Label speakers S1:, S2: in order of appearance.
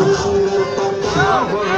S1: Não vou